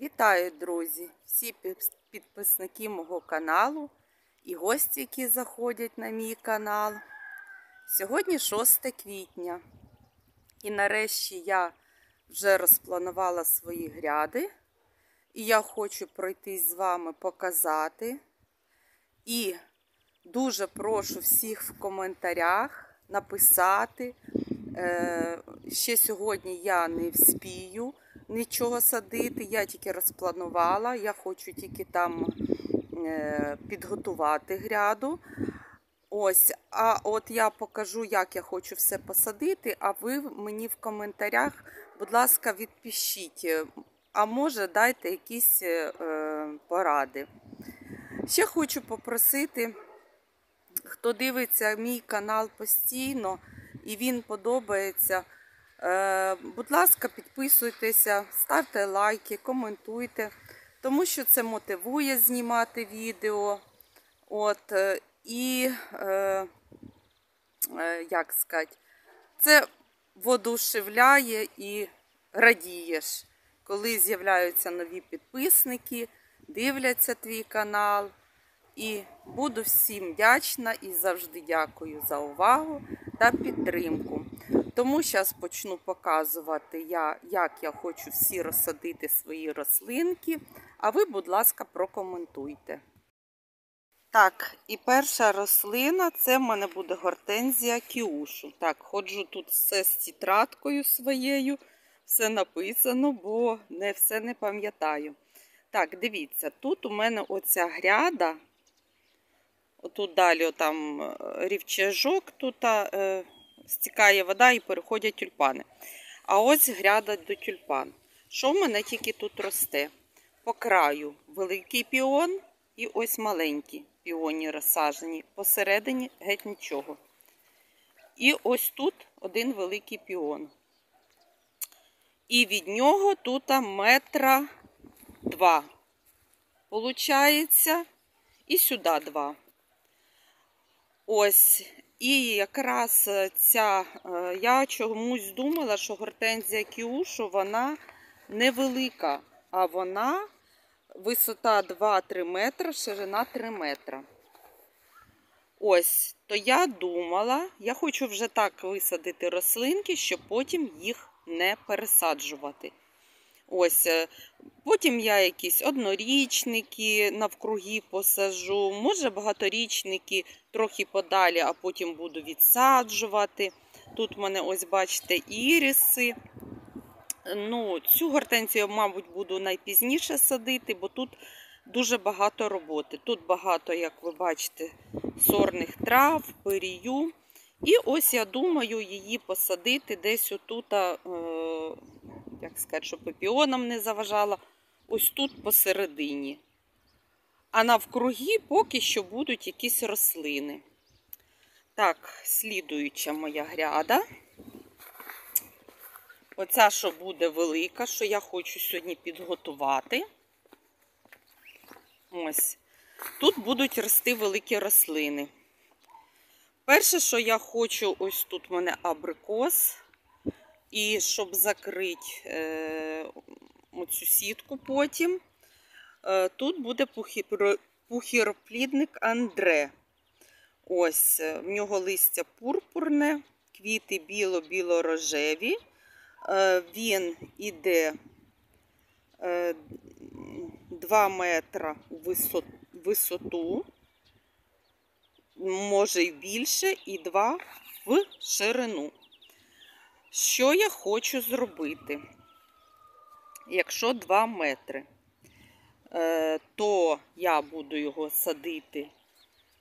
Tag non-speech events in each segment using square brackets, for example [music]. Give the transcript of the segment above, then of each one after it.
Вітаю, друзі! Всі підписники мого каналу і гості, які заходять на мій канал. Сьогодні 6 квітня. І нарешті я вже розпланувала свої гряди. І я хочу пройтись з вами показати. І дуже прошу всіх в коментарях написати. Е, ще сьогодні я не вспію нічого садити. Я тільки розпланувала. Я хочу тільки там е, підготувати гряду. Ось, а от я покажу, як я хочу все посадити. А ви мені в коментарях, будь ласка, відпишіть. А може, дайте якісь е, поради. Ще хочу попросити, хто дивиться мій канал постійно і він подобається. Е, будь ласка, підписуйтеся, ставте лайки, коментуйте, тому що це мотивує знімати відео. От, е, і, е, як сказати, це воодушевляє і радієш, коли з'являються нові підписники, дивляться твій канал. І буду всім вдячна і завжди дякую за увагу та підтримку. Тому зараз почну показувати, я, як я хочу всі розсадити свої рослинки. А ви, будь ласка, прокоментуйте. Так, і перша рослина це в мене буде гортензія кіушу. Так, ходжу тут все з тетрадкою своєю, все написано, бо не все не пам'ятаю. Так, дивіться, тут у мене оця гряда. Отут далі там рівчажок, тут е, стікає вода і переходять тюльпани. А ось гряда до тюльпан. Що в мене тільки тут росте? По краю великий піон і ось маленькі піоні розсаджені. Посередині геть нічого. І ось тут один великий піон. І від нього тут метра два. Получається, і сюди два. Ось, і якраз ця, я чомусь думала, що гортензія кіушу, вона невелика, а вона висота 2-3 метри, ширина 3 метра. Ось, то я думала, я хочу вже так висадити рослинки, щоб потім їх не пересаджувати. Ось, Потім я якісь однорічники навкруги посажу, може багаторічники трохи подалі, а потім буду відсаджувати. Тут в мене, ось, бачите, іріси. Ну, Цю гортензію, мабуть, буду найпізніше садити, бо тут дуже багато роботи. Тут багато, як ви бачите, сорних трав, пирію. І ось я думаю її посадити десь отут, е, як сказати, щоб піпіонам не заважала, ось тут посередині. А навкруги поки що будуть якісь рослини. Так, слідуюча моя гряда. Оця, що буде велика, що я хочу сьогодні підготувати. Ось. Тут будуть рости великі рослини. Перше, що я хочу, ось тут в мене абрикос. І щоб закрити е, оцю сітку потім, е, тут буде пухіроплідник Андре. Ось, в нього листя пурпурне, квіти біло-біло-рожеві. Е, він іде 2 метра у висоту, може і більше, і 2 в ширину. Що я хочу зробити? Якщо 2 метри, е, то я буду його садити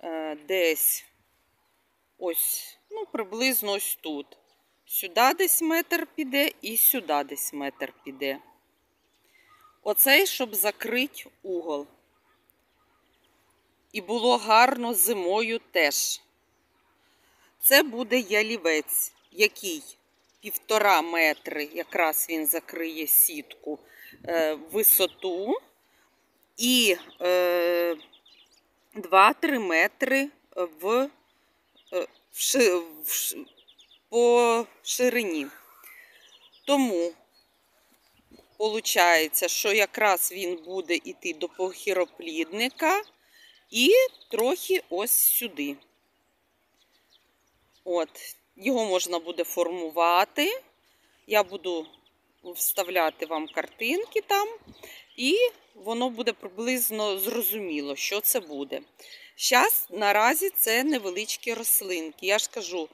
е, десь ось, ну, приблизно ось тут. Сюди десь метр піде і сюди десь метр піде. Оцей, щоб закрити угол. І було гарно зимою теж. Це буде ялівець, який півтора метри, якраз він закриє сітку е, висоту і е, 2-3 метри в, е, в, по ширині. Тому Получається, що якраз він буде йти до похіроплідника і трохи ось сюди. От, його можна буде формувати. Я буду вставляти вам картинки там, і воно буде приблизно зрозуміло, що це буде. Зараз наразі це невеличкі рослинки. Я ж кажу,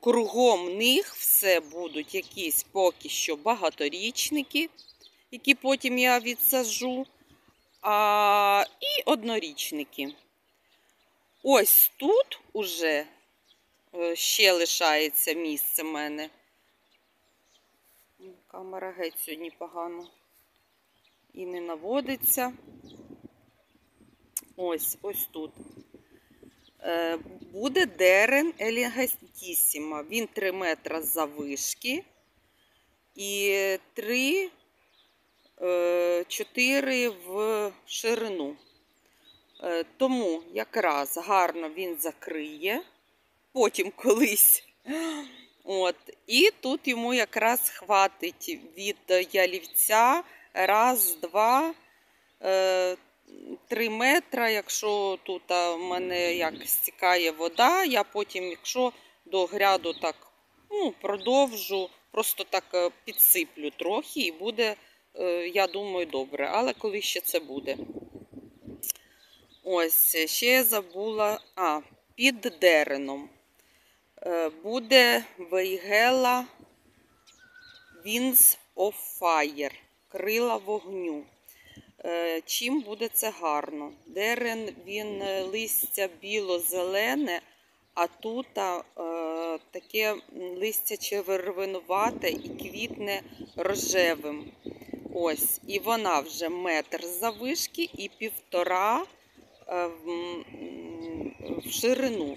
кругом них все будуть якісь поки що багаторічники, які потім я відсажу, а, і однорічники. Ось тут уже е, ще лишається місце в мене. Камера геть сьогодні погано і не наводиться. Ось ось тут. Е, буде дерен елегантісіма. Він 3 метра завишки і 3, 4 в ширину. Е, тому якраз гарно він закриє, потім [laughs] колись. От. І тут йому якраз хватить від ялівця раз, два, е, три метра. Якщо тут в мене як стікає вода, я потім, якщо до гряду так ну, продовжу, просто так е, підсиплю трохи і буде, я думаю, добре. Але коли ще це буде? Ось, ще забула, а, під дереном буде Вейгела Winds of Fire, крила вогню. Чим буде це гарно? Дерен, він листя біло-зелене, а тут е, таке листя червонувате і квітне рожевим. Ось, І вона вже метр завишки і півтора в ширину.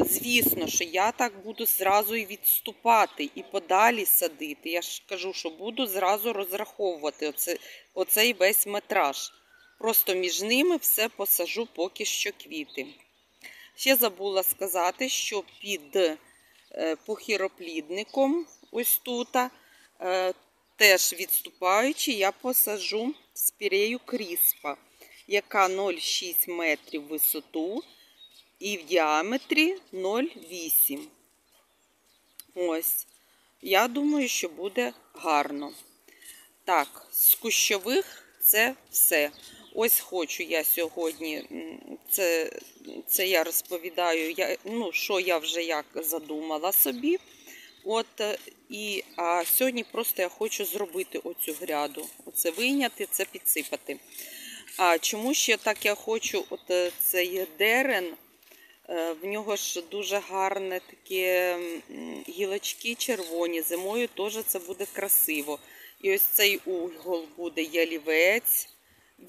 Звісно, що я так буду зразу і відступати і подалі садити. Я ж кажу, що буду зразу розраховувати оце, оцей весь метраж. Просто між ними все посажу поки що квіти. Ще забула сказати, що під похіроплідником, ось тут, теж відступаючи, я посажу спірею кріспа яка 0,6 метрів висоту і в діаметрі 0,8. Ось, я думаю, що буде гарно. Так, з кущових це все. Ось хочу я сьогодні, це це я розповідаю, я, ну, що я вже як задумала собі. От, і, А сьогодні просто я хочу зробити оцю гряду. Оце вийняти, це підсипати. А чому ще так я хочу от е, цей дерен? Е, в нього ж дуже гарне такі гілочки червоні. Зимою теж це буде красиво. І ось цей угол буде ялівець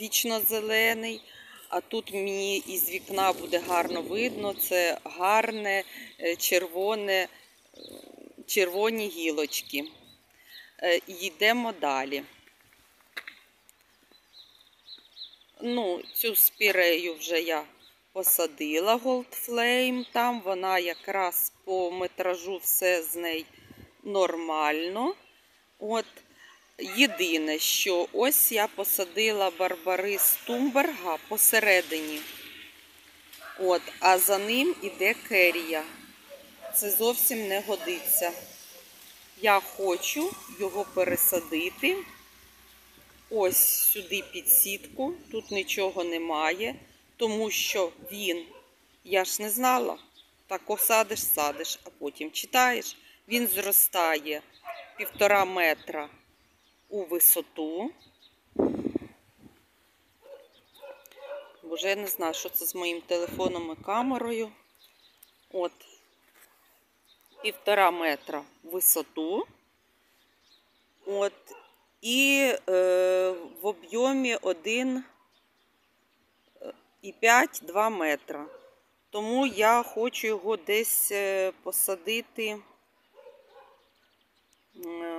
вічно-зелений. А тут мені із вікна буде гарно видно, це гарне е, червоне, червоні гілочки. Йдемо далі. Ну, цю спірею вже я посадила Gold Flame. Там вона якраз по метражу все з нею нормально. От, Єдине, що ось я посадила Барбарис Тумберга посередині. От, А за ним іде керія. Це зовсім не годиться. Я хочу його пересадити. Ось сюди під сітку, тут нічого немає, тому що він, я ж не знала, так осадиш, садиш, а потім читаєш, він зростає півтора метра у висоту. Боже, я не знаю, що це з моїм телефоном і камерою. От, півтора метра висоту. От, і е, в об'ємі 1,5-2 е, метра. Тому я хочу його десь е, посадити, е,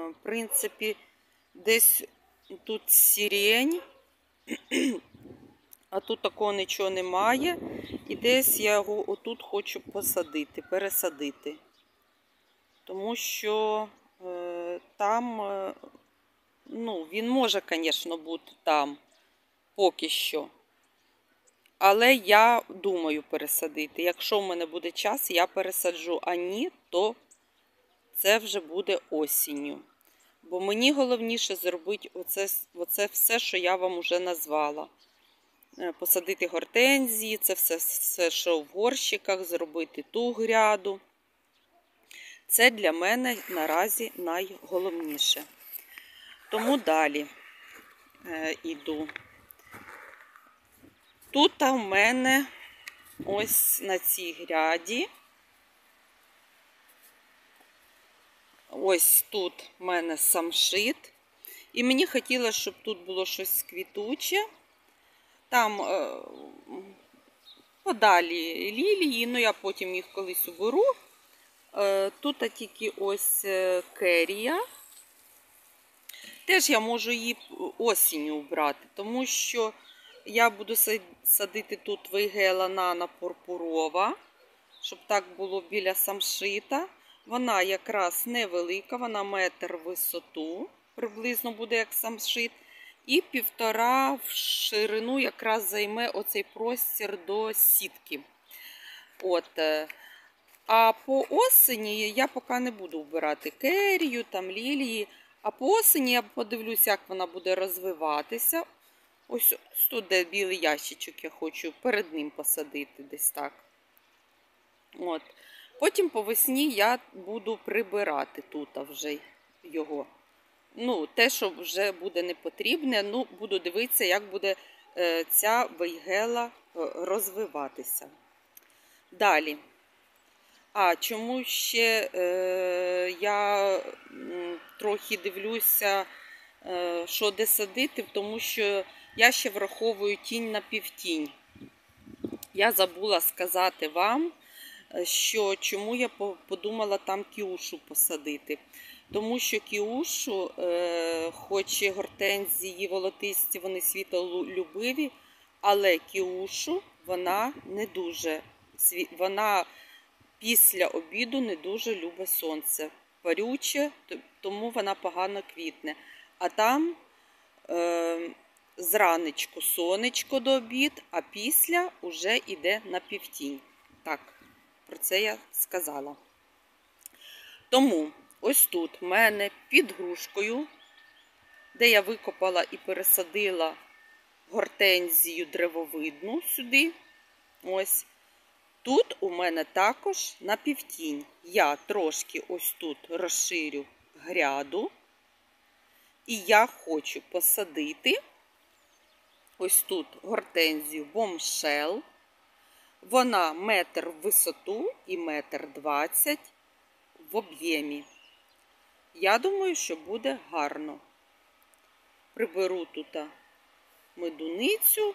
в принципі, десь тут сірень, [clears throat] а тут такого нічого немає. І десь я його отут хочу посадити, пересадити. Тому що е, там ну, він може, звісно, бути там поки що. Але я думаю пересадити. Якщо в мене буде час, я пересаджу, а ні, то це вже буде осінню. Бо мені головніше зробити оце, оце все, що я вам вже назвала. Е, Посадити гортензії, це все, все, що в горщиках, зробити ту гряду. Це для мене наразі найголовніше. Тому далі е, іду. Тут в мене ось на цій гряді. Ось тут в мене самшит. І мені хотілося, щоб тут було щось квітуче. Там е, подалі лілії, ну я потім їх колись уберу. Е, тут тільки ось е, керія. Теж я можу її осінню убрати, тому що я буду садити тут вейгела нана пурпурова, щоб так було біля самшита. Вона якраз невелика, вона метр висоту, приблизно буде як самшит. І півтора в ширину якраз займе оцей простір до сітки. От. е, А по осені я поки не буду вбирати керію, там лілії. А по осені я подивлюся, як вона буде розвиватися. Ось тут, де білий ящичок, я хочу перед ним посадити десь так. От. Потім по весні я буду прибирати тут вже його. Ну, те, що вже буде не потрібне, ну, буду дивитися, як буде е, ця вейгела е, розвиватися. Далі. А чому ще е, я трохи дивлюся, е, що де садити, тому що я ще враховую тінь на півтінь. Я забула сказати вам, е, що чому я подумала там кіушу посадити. Тому що кіушу, е, хоч і гортензії волотисті, вони світолюбиві, але кіушу вона не дуже вона після обіду не дуже любить сонце. Парюче, тому вона погано квітне. А там е, зранечку сонечко до обід, а після вже йде на півтінь. Так, про це я сказала. Тому ось тут в мене під грушкою, де я викопала і пересадила гортензію древовидну сюди. Ось. Тут у мене також на півтінь. Я трошки ось тут розширю гряду. І я хочу посадити ось тут гортензію бомшел. Вона метр в висоту і метр двадцять в об'ємі. Я думаю, що буде гарно. Приберу тут медуницю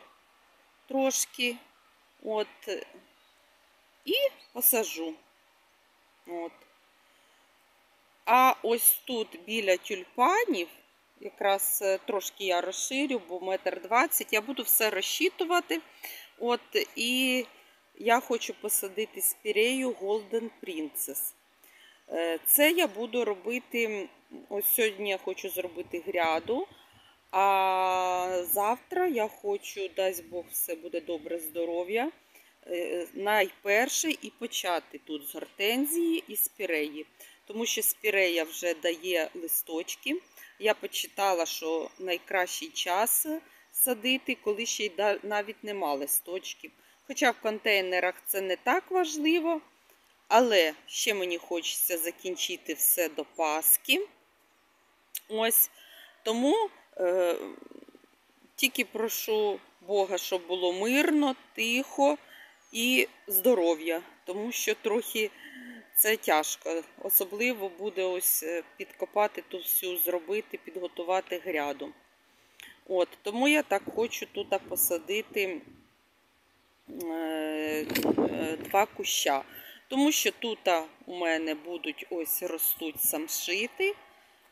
трошки. От, і посажу. От. А ось тут біля тюльпанів, якраз е, трошки я розширю, бо метр двадцять, я буду все розчитувати. От, і я хочу посадити спірею Golden Princess. Е, Це я буду робити. Ось сьогодні я хочу зробити гряду. А завтра я хочу, дасть Бог, все буде добре здоров'я. е, Найперше і почати тут з гортензії і спіреї. Тому що спірея вже дає листочки. Я почитала, що найкращий час садити, коли ще й навіть нема листочків. Хоча в контейнерах це не так важливо. Але ще мені хочеться закінчити все до Пасхи. Ось. Тому е, тільки прошу Бога, щоб було мирно, тихо і здоров'я. Тому що трохи це тяжко. Особливо буде ось е, підкопати ту всю, зробити, підготувати гряду. От, Тому я так хочу тут посадити е, е, два куща. Тому що тут у мене будуть ось ростуть самшити.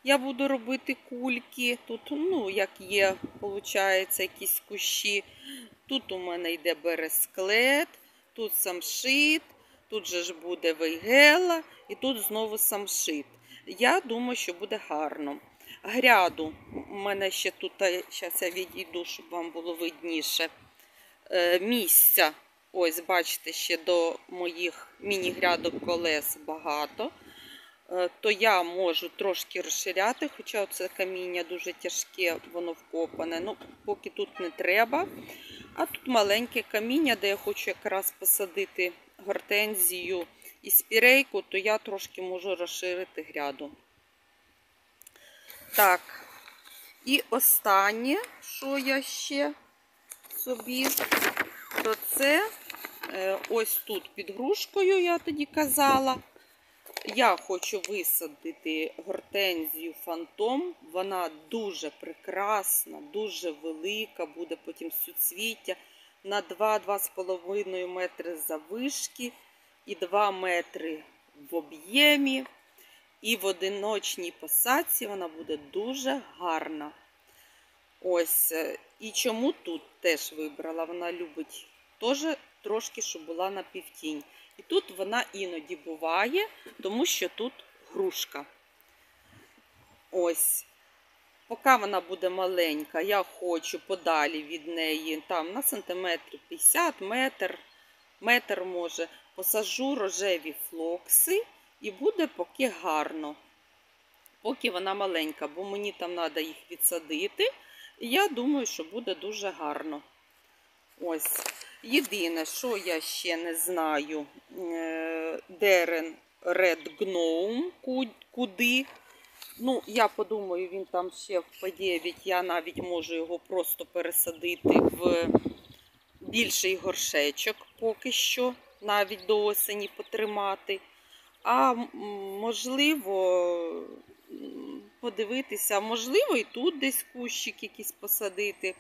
Я буду робити кульки. Тут, ну, як є, виходить, якісь кущі. Тут у мене йде бересклет, тут самшит, тут же ж буде вейгела і тут знову самшит. Я думаю, що буде гарно. гряду. У мене ще тут, зараз я відійду, щоб вам було видніше. е, Місця. Ось, бачите, ще до моїх міні-грядок колес багато. Е, То я можу трошки розширяти, хоча це каміння дуже тяжке, воно вкопане. Ну, поки тут не треба. А тут маленьке каміння, де я хочу якраз посадити гортензію і спірейку, то я трошки можу розширити гряду. Так, і останнє, що я ще собі, то це е, ось тут під грушкою, я тоді казала. Я хочу висадити гортензію фантом. Вона дуже прекрасна, дуже велика, буде потім суцвіття на 2-2,5 метри завишки і 2 метри в об'ємі. І в одиночній посадці вона буде дуже гарна. Ось. е, І чому тут теж вибрала? Вона любить теж трошки, щоб була на півтінь. І тут вона іноді буває, тому що тут грушка. Ось. Поки вона буде маленька, я хочу подалі від неї, там на сантиметрів 50 метр, метр може, посажу рожеві флокси і буде поки гарно. Поки вона маленька, бо мені там треба їх відсадити. І я думаю, що буде дуже гарно. Ось. Єдине, що я ще не знаю, е, дерен Red Gnome, куди. Ну, я подумаю, він там ще в P9, я навіть можу його просто пересадити в більший горшечок поки що, навіть до осені потримати. А можливо, подивитися, можливо, і тут десь кущик якийсь посадити.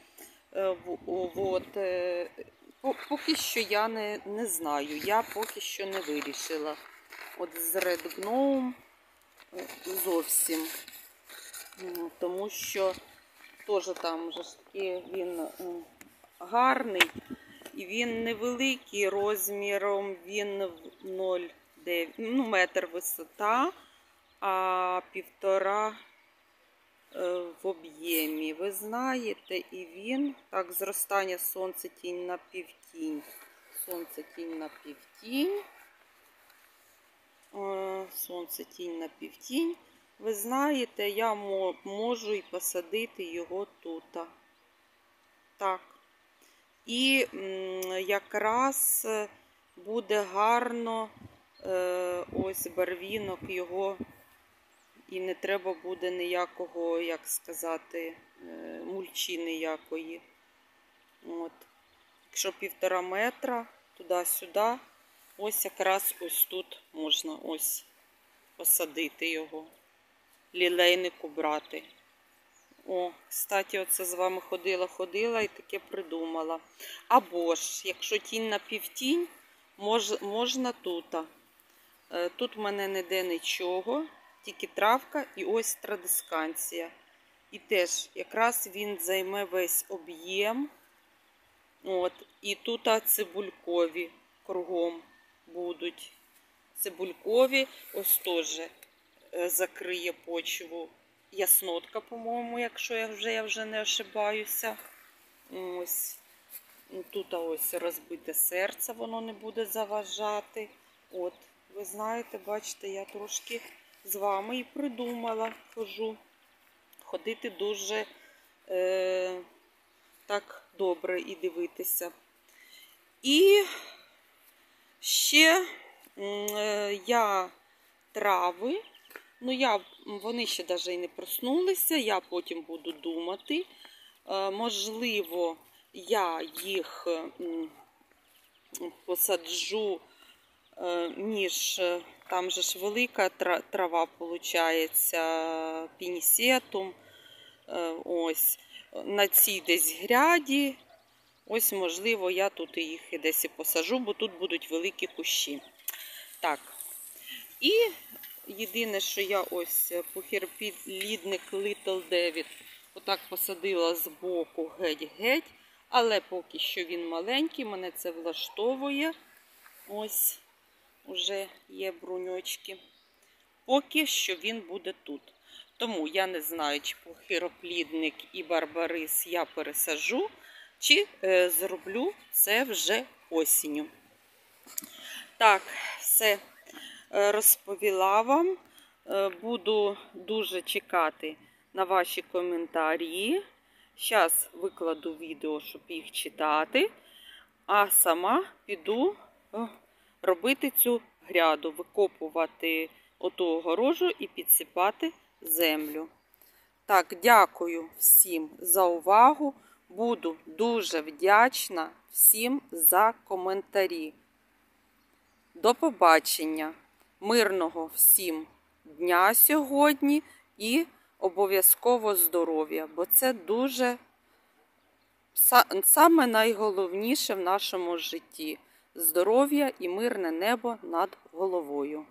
Е, в- о, Вот. е, по- Поки що я не, не знаю, я поки що не вирішила. От з Red Gnome зовсім. Тому що теж там вже таки він гарний і він невеликий розміром, він в 0,9, ну, метр висота, а півтора е, в об'ємі. Ви знаєте, і він так, зростання сонце тінь на півтінь. Сонце тінь на півтінь. Сонце тінь на півтінь. Ви знаєте, я можу і посадити його тут. Так. І якраз е, буде гарно е, ось барвінок його і не треба буде ніякого, як сказати, е, мульчі ніякої. От. Якщо півтора метра туди-сюди, ось якраз ось тут можна ось посадити його, лілейнику брати. О, кстати, оце з вами ходила, ходила і таке придумала. Або ж, якщо тінь на півтінь, мож, можна тут. Е, Тут в мене ніде нічого, тільки травка і ось традисканція. І теж якраз він займе весь об'єм. От, і тут цибулькові кругом будуть. Цибулькові, ось теж е, закриє почву. Яснотка, по-моєму, якщо я вже, я вже не ошибаюся. Ось. Ну, Тут ось розбите серце, воно не буде заважати. От, ви знаєте, бачите, я трошки з вами і придумала, хожу. Ходити дуже е, так добре і дивитися. І ще я трави, ну я, вони ще навіть і не проснулися, я потім буду думати. Е, можливо, я їх посаджу е, між, е, там же ж велика трава, виходить, пінісетум. Е, Ось на цій десь гряді. Ось, можливо, я тут їх і десь і посажу, бо тут будуть великі кущі. Так. І єдине, що я ось пухірпідлідник Little David отак посадила з боку геть-геть. Але поки що він маленький, мене це влаштовує. Ось уже є бруньочки. Поки що він буде тут. Тому я не знаю, чи похироплідник і барбарис я пересажу, чи е, зроблю це вже осінню. Так, все е, розповіла вам. Е, Буду дуже чекати на ваші коментарі. Зараз викладу відео, щоб їх читати, а сама піду робити цю гряду, викопувати оту огорожу і підсипати землю. Так, дякую всім за увагу. Буду дуже вдячна всім за коментарі. До побачення! Мирного всім дня сьогодні і обов'язково здоров'я, бо це дуже саме найголовніше в нашому житті здоров'я і мирне небо над головою.